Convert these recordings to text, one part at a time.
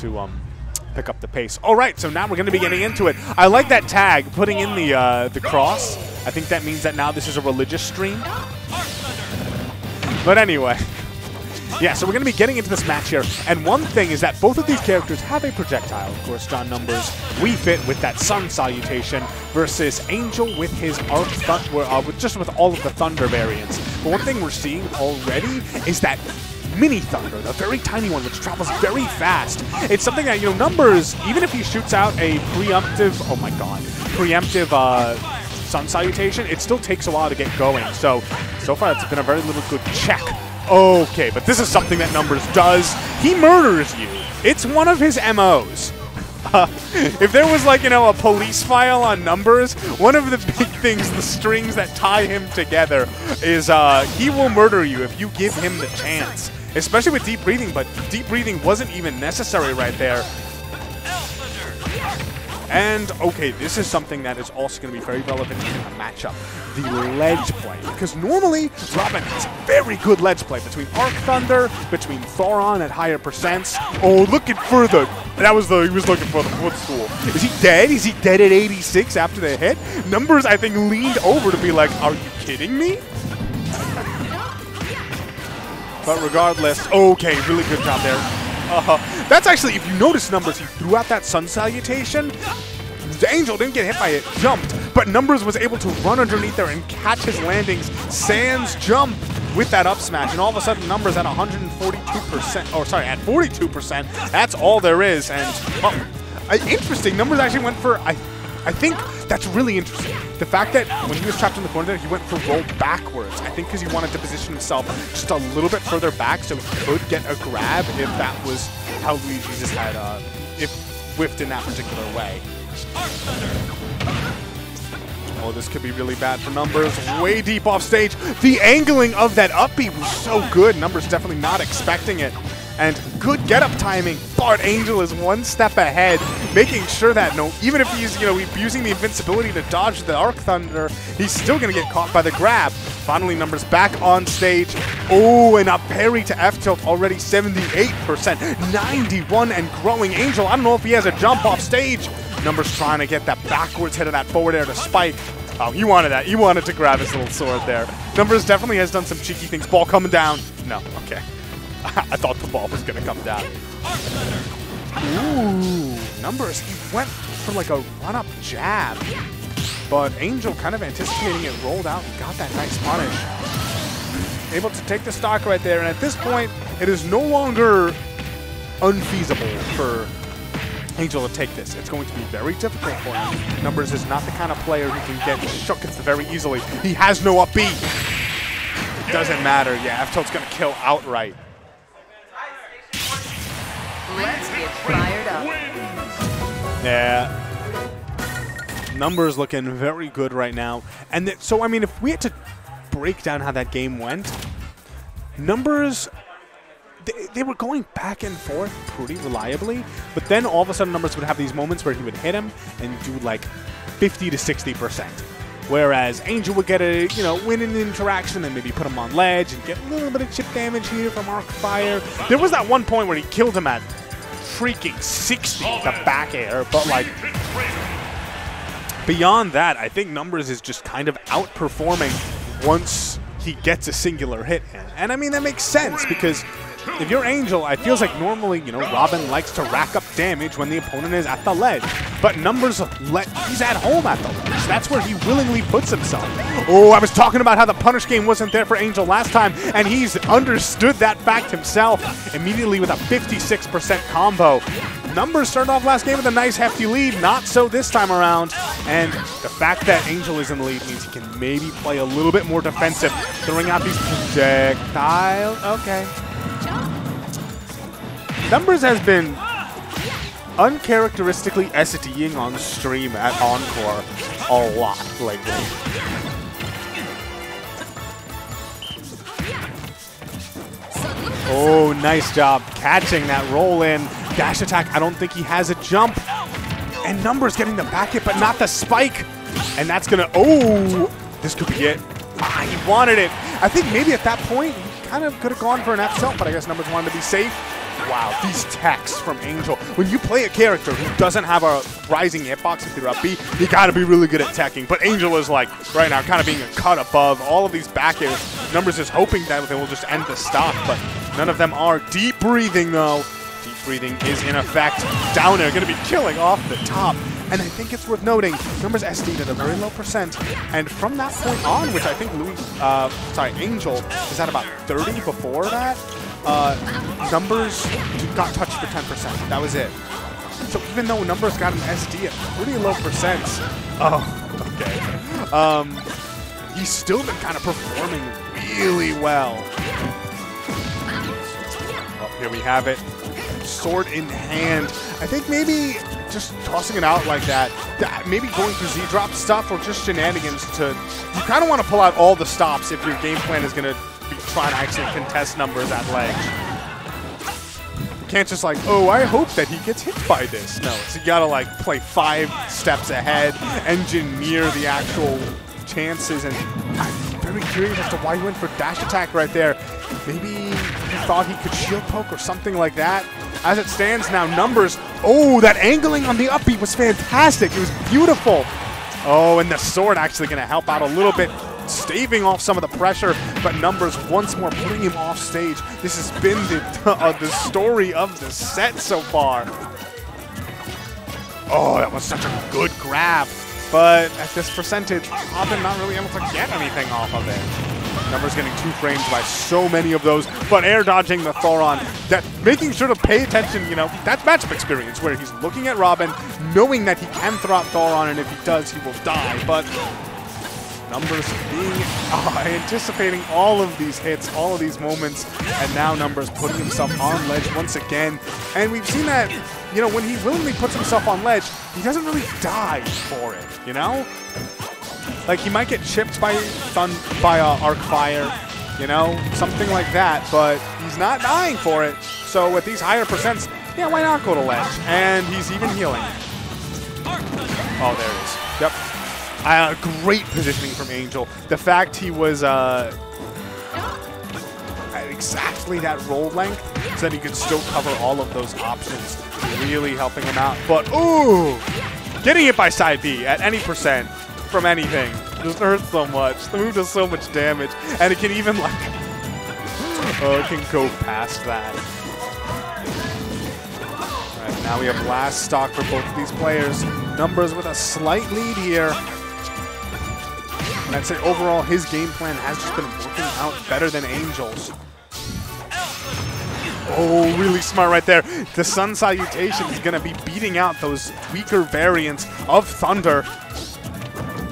to um, pick up the pace. All right, so now we're going to be getting into it. I like that tag, putting in the uh, the cross. I think that means that now this is a religious stream. But anyway. Yeah, so we're going to be getting into this match here. And one thing is that both of these characters have a projectile. Of course, John Numbers, Wii Fit with that Sun Salutation versus Angel with his Arc Thunder, uh, just with all of the Thunder variants. But one thing we're seeing already is that Mini Thunder, the very tiny one, which travels very fast. It's something that, you know, Numbers, even if he shoots out a preemptive, oh my god, preemptive uh, Sun Salutation, it still takes a while to get going. So, so far it's been a very little good check Okay, but this is something that Numbers does. He murders you. It's one of his MOs. Uh, if there was like, you know, a police file on Numbers, one of the big things, the strings that tie him together is uh, he will murder you if you give him the chance. Especially with deep breathing, but deep breathing wasn't even necessary right there. And, okay, this is something that is also going to be very relevant in a matchup. The ledge play. Because normally, Robin has very good ledge play between Arc Thunder, between Thoron at higher percents. Oh, looking for the... That was the... He was looking for the footstool. Is he dead? Is he dead at 86 after the hit? Numbers, I think, leaned over to be like, are you kidding me? But regardless, okay, really good job there. Uh, that's actually, if you notice numbers, he threw out that sun salutation. The Angel didn't get hit by it, jumped, but Numbers was able to run underneath there and catch his landings. Sans jump with that up smash, and all of a sudden Numbers at 142%, or sorry, at 42%. That's all there is, and oh, interesting. Numbers actually went for, I, I think that's really interesting. The fact that when he was trapped in the corner there, he went for roll backwards. I think because he wanted to position himself just a little bit further back so he could get a grab if that was how Luigi just had, uh, if whiffed in that particular way. Oh, this could be really bad for Numbers. Way deep off stage. The angling of that up B was so good. Numbers definitely not expecting it and good get-up timing. Bart Angel is one step ahead, making sure that no, even if he's you know using the invincibility to dodge the Arc Thunder, he's still going to get caught by the grab. Finally, numbers back on stage. Oh, and a parry to F tilt already 78%, 91 and growing. Angel, I don't know if he has a jump off stage. Numbers trying to get that backwards hit of that forward air to spike. Oh, he wanted that. He wanted to grab his little sword there. Numbers definitely has done some cheeky things. Ball coming down. No, okay. I thought the ball was going to come down. Ooh, numbers. He went for like a run-up jab. But Angel kind of anticipating it, rolled out and got that nice punish. Able to take the stock right there. And at this point, it is no longer unfeasible for Angel to take this. It's going to be very difficult for him. Numbers is not the kind of player who can get shook very easily. He has no up. It doesn't matter. Yeah, F-Tilt's going to kill outright. Get fired up. Yeah. Numbers looking very good right now. And so, I mean, if we had to break down how that game went, numbers, they, were going back and forth pretty reliably. But then all of a sudden, numbers would have these moments where he would hit him and do like 50 to 60%. Whereas Angel would get a, you know, win an interaction and maybe put him on ledge and get a little bit of chip damage here from Arc Fire. There was that one point where he killed him at freaking 60 the back air, but like beyond that, I think Numbers is just kind of outperforming once he gets a singular hit in. And I mean, that makes sense because if you're Angel, it feels like normally, you know, Robin likes to rack up damage when the opponent is at the ledge. But Numbers, let he's at home at the ledge. That's where he willingly puts himself. Oh, I was talking about how the punish game wasn't there for Angel last time, and he's understood that fact himself immediately with a 56% combo. Numbers started off last game with a nice hefty lead, not so this time around. And the fact that Angel is in the lead means he can maybe play a little bit more defensive, throwing out these projectiles. Okay. Numbers has been uncharacteristically SDing on stream at Encore a lot lately. Oh, nice job catching that roll in. Dash attack, I don't think he has a jump. And Numbers getting the back hit, but not the spike. And that's gonna, oh, this could be it. Ah, he wanted it. I think maybe at that point, he kind of could have gone for an F tilt, but I guess Numbers wanted to be safe. Wow, these techs from Angel. When you play a character who doesn't have a rising hitbox if you're up B, you gotta be really good at teching. But Angel is like, right now, kind of being a cut above. All of these back airs, Numbers is hoping that they will just end the stock, but none of them are. Deep breathing, though. Deep breathing is in effect. Down there, gonna be killing off the top. And I think it's worth noting, Numbers SD at a very low percent. And from that point on, which I think Louis, uh, sorry, Angel is at about 30 before that, uh, Numbers got touched for 10%. That was it. So even though Numbers got an SD at pretty low percent, oh, okay, um, he's still been kind of performing really well. Well, here we have it. Sword in hand. I think maybe just tossing it out like that, maybe going for Z-drop stuff or just shenanigans to, you kind of want to pull out all the stops if your game plan is going to trying to actually contest numbers at ledge. Can't just like, oh, I hope that he gets hit by this. No, so you got to like play five steps ahead, engineer the actual chances, and I'm very curious as to why he went for dash attack right there. Maybe he thought he could shield poke or something like that. As it stands now, numbers. Oh, that angling on the up B was fantastic. It was beautiful. Oh, and the sword actually going to help out a little bit, staving off some of the pressure, but numbers once more putting him off stage. This has been the, uh, the story of the set so far. Oh, that was such a good grab. But at this percentage, Robin not really able to get anything off of it. Numbers getting two frames by so many of those, but air dodging the Thoron. That making sure to pay attention, you know, that's matchup experience where he's looking at Robin, knowing that he can throw out Thoron, and if he does, he will die. But Numbers being oh, anticipating all of these hits, all of these moments, and now Numbers putting himself on ledge once again. And we've seen that, you know, when he willingly puts himself on ledge, he doesn't really die for it, you know? Like he might get chipped by Thun by uh, Arc Fire, you know, something like that, but he's not dying for it. So with these higher percents, yeah, why not go to ledge? And he's even healing. Oh, there it is. Yep. Uh, great positioning from Angel. The fact he was uh, at exactly that roll length so that he could still cover all of those options, really helping him out. But, ooh, getting hit by side B at any percent from anything. Just hurts so much. The move does so much damage, and it can even like, oh, it can go past that. Now we have last stock for both of these players. Numbers with a slight lead here. And I'd say overall his game plan has just been working out better than Angel's. Oh, really smart right there. The Sun Salutation is going to be beating out those weaker variants of Thunder.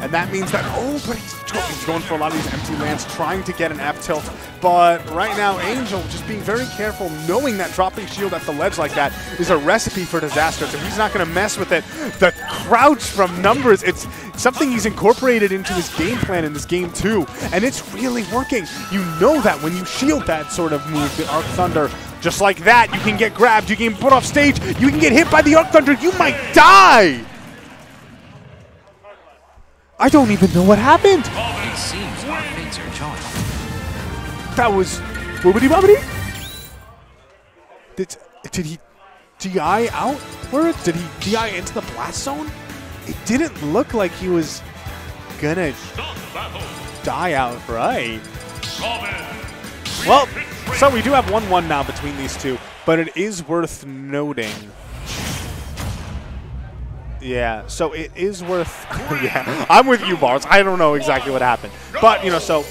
And that means that, oh, but he's, he's going for a lot of these empty lands, trying to get an F tilt. But right now, Angel just being very careful, knowing that dropping shield at the ledge like that is a recipe for disaster. So he's not going to mess with it. The crouch from numbers, it's something he's incorporated into his game plan in this game too. And it's really working. You know that when you shield that sort of move, the Arc Thunder, just like that, you can get grabbed, you can put off stage, you can get hit by the Arc Thunder, you might die! I don't even know what happened. It seems our fates are joined. That was boobity bobbity. Did did he DI outward? Did he DI into the blast zone? It didn't look like he was gonna die outright. Well, so we do have 1-1 now between these two, but it is worth noting yeah, so it is worth. yeah, I'm with you, Bars. I don't know exactly what happened, but you know, so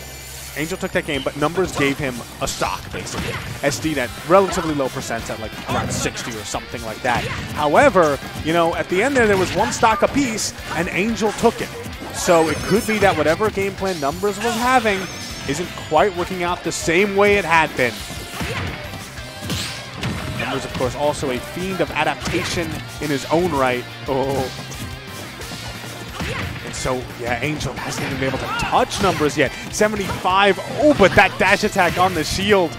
Angel took that game, but numbers gave him a stock basically. SD at relatively low percent at like around 60 or something like that. However, you know, at the end there, there was one stock apiece, and Angel took it. So it could be that whatever game plan numbers was having isn't quite working out the same way it had been. Numbers, of course, also a fiend of adaptation in his own right. Oh. And so, yeah, Angel hasn't even been able to touch numbers yet. 75. Oh, but that dash attack on the shield.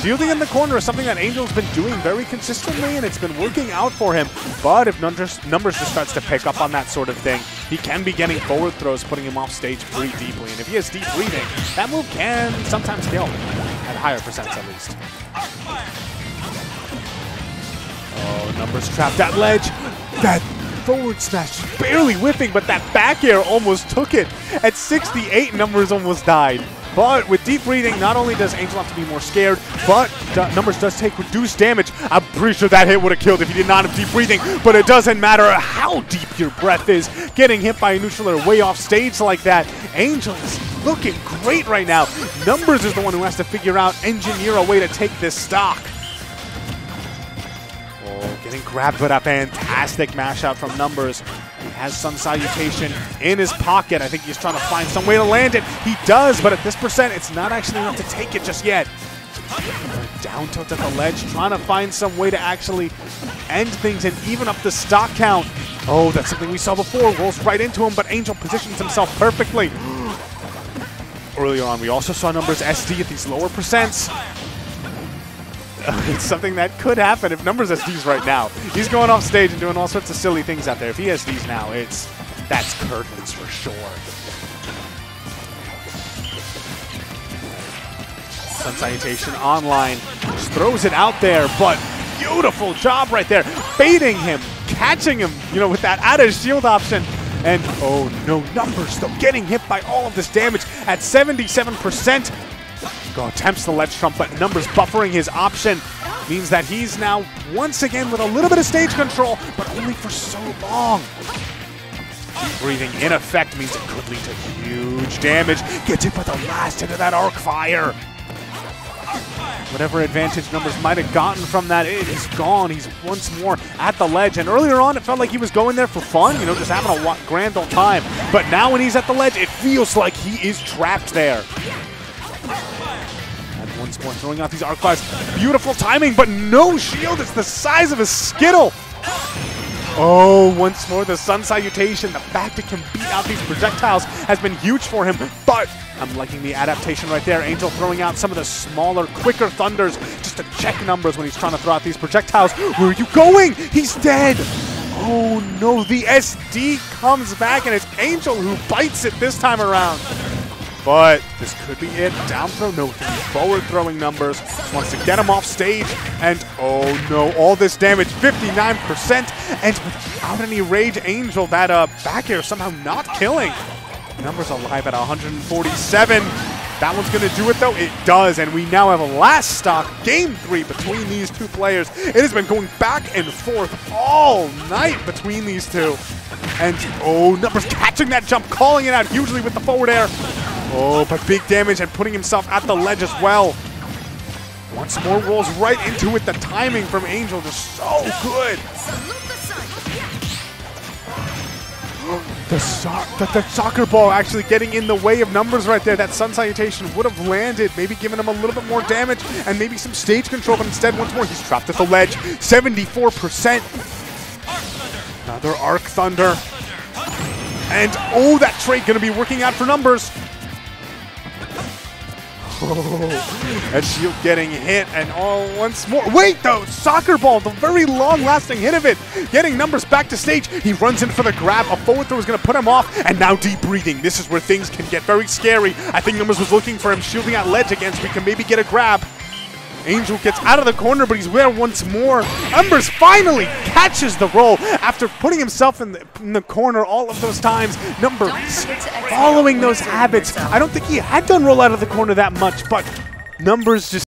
Shielding in the corner is something that Angel's been doing very consistently, and it's been working out for him. But if numbers, numbers just starts to pick up on that sort of thing, he can be getting forward throws, putting him off stage pretty deeply. And if he has deep breathing, that move can sometimes kill, at higher percents at least. Oh, numbers trapped that ledge. That forward smash barely whiffing, but that back air almost took it. At 68, numbers almost died. But with deep breathing, not only does Angel have to be more scared, but Numbers does take reduced damage. I'm pretty sure that hit would have killed if he did not have deep breathing, but it doesn't matter how deep your breath is. Getting hit by a neutral way off stage like that, Angel is looking great right now. Numbers is the one who has to figure out, engineer a way to take this stock. Getting grabbed with a fantastic mashup from Numbers. He has Sun Salutation in his pocket. I think he's trying to find some way to land it. He does, but at this percent, it's not actually enough to take it just yet. Down tilt at the ledge, trying to find some way to actually end things and even up the stock count. Oh, that's something we saw before. Rolls right into him, but Angel positions himself perfectly. Earlier on, we also saw numbers SD at these lower percents. it's something that could happen if numbers SDs right now. He's going off stage and doing all sorts of silly things out there. If he SDs now, it's that's curtains for sure. Sun Salutation online. Just throws it out there, but beautiful job right there. Baiting him, catching him, you know, with that added shield option. And oh no, numbers though, getting hit by all of this damage at 77%. Go attempts the ledge trump, but numbers buffering his option means that he's now once again with a little bit of stage control, but only for so long. Breathing in effect means it could lead to huge damage. Gets hit by the last hit of that arc fire. Whatever advantage numbers might have gotten from that, it is gone. He's once more at the ledge. And earlier on, it felt like he was going there for fun, you know, just having a grand old time. But now when he's at the ledge, it feels like he is trapped there. Throwing out these arc fires. Beautiful timing, but no shield. It's the size of a Skittle. Oh, once more the Sun Salutation. The fact it can beat out these projectiles has been huge for him, but I'm liking the adaptation right there. Angel throwing out some of the smaller, quicker thunders just to check numbers when he's trying to throw out these projectiles. Where are you going? He's dead. Oh no, the SD comes back and it's Angel who bites it this time around. But this could be it. Down throw, no forward throwing numbers. Wants to get him off stage. And oh no, all this damage, 59%. And without any rage, Angel, that uh, back air somehow not killing. Numbers alive at 147. That one's going to do it, though. It does, and we now have a last stock, game three, between these two players. It has been going back and forth all night between these two. And, oh, Numbers catching that jump, calling it out hugely with the forward air. Oh, but big damage and putting himself at the ledge as well. Once more rolls right into it. The timing from Angel just so good. The, so the, the, soccer ball actually getting in the way of numbers right there. That Sun Salutation would have landed, maybe giving him a little bit more damage and maybe some stage control, but instead, once more, he's trapped at the ledge. 74%. Another Arc Thunder. And, oh, that trade going to be working out for numbers. Oh, and Shield getting hit, and all once more. Wait, though, soccer ball, the very long-lasting hit of it, getting numbers back to stage. He runs in for the grab. A forward throw is going to put him off, and now deep breathing. This is where things can get very scary. I think numbers was looking for him shielding out ledge against. We can maybe get a grab. Angel gets out of the corner, but he's there once more. Numbers finally catches the roll after putting himself in the, in the corner all of those times. Numbers following those habits. I don't think he had done roll out of the corner that much, but Numbers just